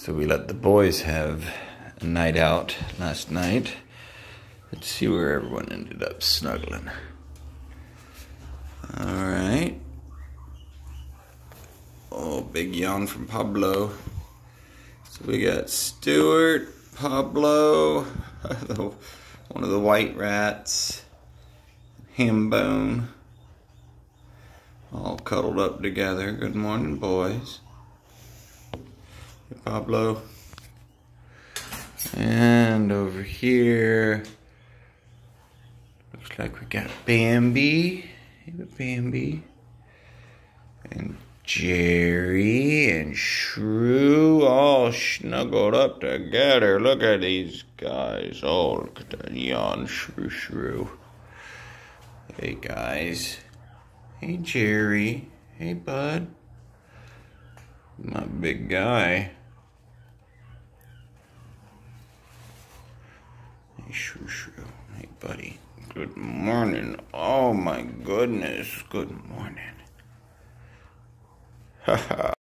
So we let the boys have a night out last night. Let's see where everyone ended up snuggling. All right. Oh, big yawn from Pablo. So we got Stuart, Pablo, one of the white rats, Hambone, all cuddled up together. Good morning, boys. Pablo. And over here, looks like we got Bambi. Bambi. And Jerry and Shrew all snuggled up together. Look at these guys. Oh, look at that yawn, Shrew, Shrew. Hey, guys. Hey, Jerry. Hey, bud. My big guy. Shrew, Shrew. Hey, buddy. Good morning. Oh, my goodness. Good morning. Ha ha.